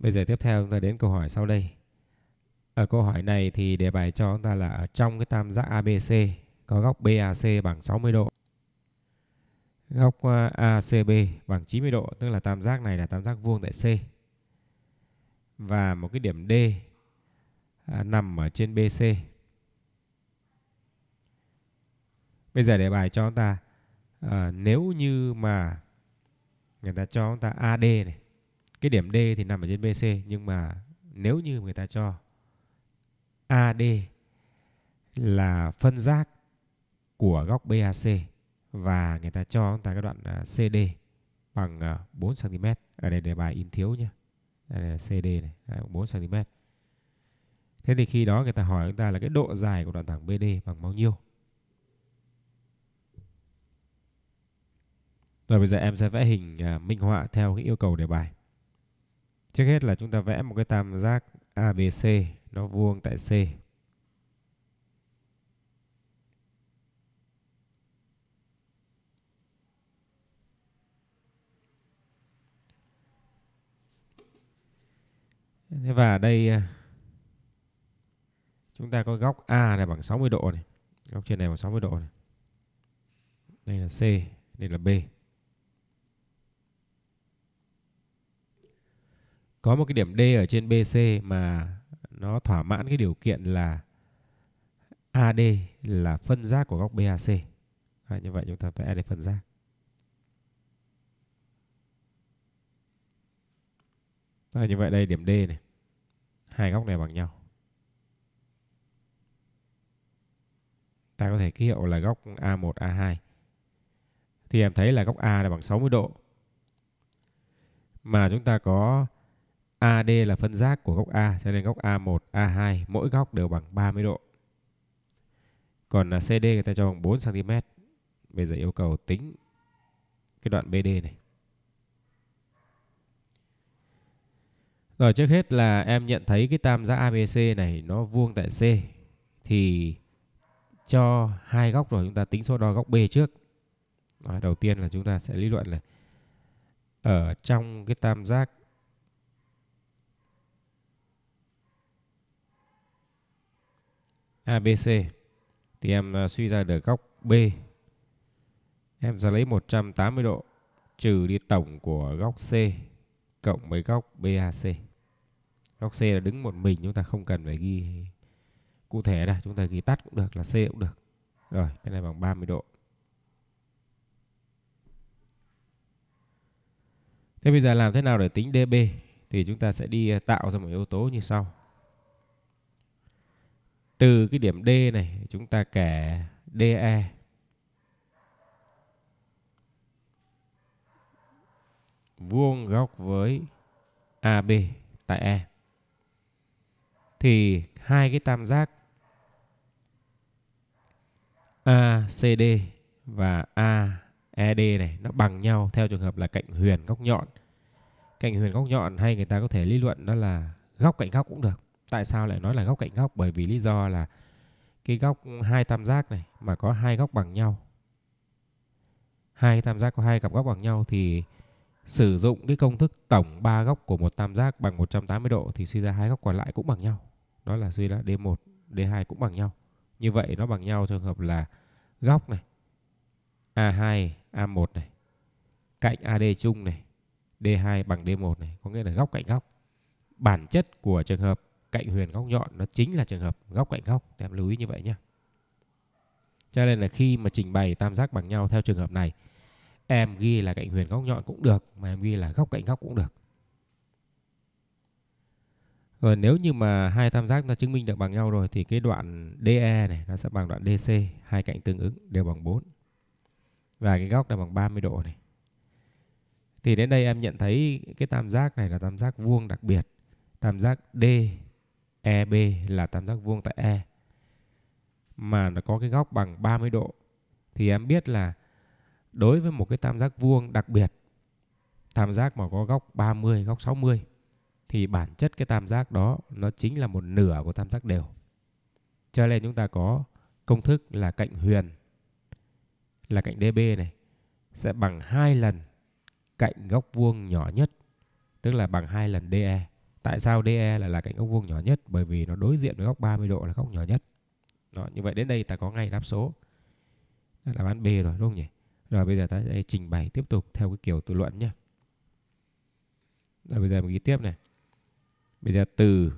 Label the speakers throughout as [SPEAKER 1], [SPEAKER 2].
[SPEAKER 1] Bây giờ tiếp theo chúng ta đến câu hỏi sau đây. Ở câu hỏi này thì đề bài cho chúng ta là ở trong cái tam giác ABC có góc BAC bằng 60 độ. Góc ờ, ACB bằng 90 độ, tức là tam giác này là tam giác vuông tại C. Và một cái điểm D à, nằm ở trên BC. Bây giờ đề bài cho chúng ta à, nếu như mà người ta cho chúng ta AD này, cái điểm D thì nằm ở trên BC nhưng mà nếu như người ta cho AD là phân giác của góc BAC và người ta cho chúng ta cái đoạn à, CD bằng à, 4 cm. Ở đây đề bài in thiếu nhé. Đây là CD này, 4 cm. Thế thì khi đó người ta hỏi chúng ta là cái độ dài của đoạn thẳng BD bằng bao nhiêu? Rồi bây giờ em sẽ vẽ hình à, minh họa theo cái yêu cầu đề bài. Trước hết là chúng ta vẽ một cái tam giác ABC nó vuông tại C. Thế và ở đây à, chúng ta có góc A này bằng 60 độ này. Góc trên này bằng 60 độ này. Đây là C, đây là B. Có một cái điểm D ở trên BC mà nó thỏa mãn cái điều kiện là AD là phân giác của góc BAC. À, như vậy chúng ta vẽ để phân giác. À, như vậy đây điểm D này. Hai góc này bằng nhau. Ta có thể ký hiệu là góc A1, A2. Thì em thấy là góc A là bằng 60 độ. Mà chúng ta có AD là phân giác của góc A cho nên góc A1, A2 mỗi góc đều bằng 30 độ. Còn à, CD người ta cho bằng 4 cm. Bây giờ yêu cầu tính cái đoạn BD này. Rồi trước hết là em nhận thấy cái tam giác ABC này nó vuông tại C thì cho hai góc rồi chúng ta tính số đo góc B trước. Rồi, đầu tiên là chúng ta sẽ lý luận là ở trong cái tam giác ABC thì em à, suy ra được góc B. Em sẽ lấy 180 độ trừ đi tổng của góc C cộng với góc BAC. Góc C là đứng một mình chúng ta không cần phải ghi cụ thể đâu, chúng ta ghi tắt cũng được là C cũng được. Rồi, cái này bằng 30 độ. Thế bây giờ làm thế nào để tính DB? Thì chúng ta sẽ đi à, tạo ra một yếu tố như sau. Từ cái điểm D này, chúng ta kẻ DE vuông góc với AB tại E. Thì hai cái tam giác ACD và AED này, nó bằng nhau theo trường hợp là cạnh huyền góc nhọn. Cạnh huyền góc nhọn hay người ta có thể lý luận đó là góc cạnh góc cũng được. Tại sao lại nói là góc cạnh góc? Bởi vì lý do là cái góc ừ, hai tam giác này mà có hai góc bằng nhau. Hai tam giác có hai cặp góc bằng nhau thì sử dụng cái công thức tổng ba góc của một tam giác bằng 180 độ thì suy ra hai góc còn lại cũng bằng nhau. Đó là suy ra D1, D2 cũng bằng nhau. Như vậy nó bằng nhau trường hợp là góc này A2, A1 này cạnh AD chung này D2 bằng D1 này có nghĩa là góc cạnh góc. Bản chất của trường hợp cạnh huyền góc nhọn nó chính là trường hợp góc cạnh góc em lưu ý như vậy nhé cho nên là khi mà trình bày tam giác bằng nhau theo trường hợp này em ghi là cạnh huyền góc nhọn cũng được mà em ghi là góc cạnh góc cũng được rồi nếu như mà hai tam giác nó chứng minh được bằng nhau rồi thì cái đoạn DE này nó sẽ bằng đoạn DC, hai cạnh tương ứng đều bằng 4. Và cái góc là bằng 30 độ này. Thì đến đây em nhận thấy cái tam giác này là tam giác vuông đặc biệt. Tam giác D EB là tam giác vuông tại E. Mà nó có cái góc bằng 30 độ. Thì em biết là đối với một cái tam giác vuông đặc biệt tam giác mà có góc 30, góc 60 thì bản chất cái tam giác đó nó chính là một nửa của tam giác đều. Cho nên chúng ta có công thức là cạnh huyền là cạnh DB này sẽ bằng hai lần cạnh góc vuông nhỏ nhất tức là bằng hai lần DE Tại sao DE lại là cạnh góc vuông nhỏ nhất? Bởi vì nó đối diện với góc 30 độ là góc nhỏ nhất. Đó, như vậy đến đây ta có ngay đáp số. Đáp án B rồi đúng không nhỉ? Rồi bây giờ ta sẽ trình bày tiếp tục theo cái kiểu tự luận nhé. Rồi bây giờ mình ghi tiếp này. Bây giờ từ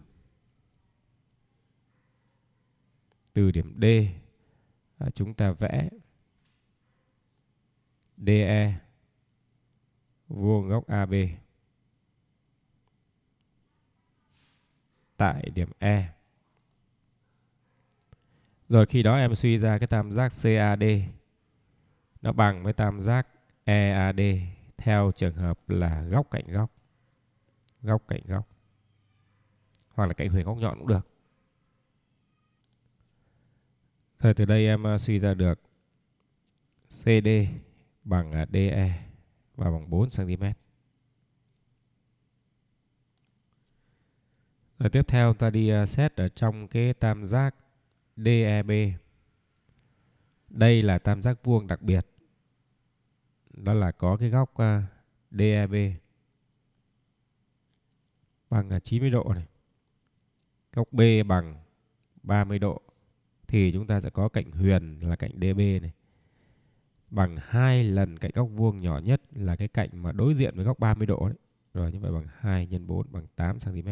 [SPEAKER 1] từ điểm D à, chúng ta vẽ DE vuông góc AB tại điểm E. Rồi khi đó em suy ra cái tam giác CAD nó bằng với tam giác EAD theo trường hợp là góc cạnh góc. Góc cạnh góc. Hoặc là cạnh huyền góc nhọn cũng được. Rồi từ đây em ờ, suy ra được CD bằng ờ, DE và bằng 4 cm. Rồi tiếp theo ta đi à, xét ở trong cái tam giác DEB. Đây là tam giác vuông đặc biệt. Đó là có cái góc à, DEB bằng à, 90 độ này. Góc B bằng 30 độ thì chúng ta sẽ có cạnh huyền là cạnh DB này bằng hai lần cạnh góc vuông nhỏ nhất là cái cạnh mà đối diện với góc 30 độ đấy. Rồi như vậy bằng 2 nhân 4 bằng 8 cm.